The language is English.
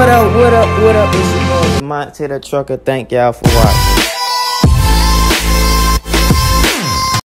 What up, what up, what up? It's your boy, Monte the Trucker. Thank y'all for watching.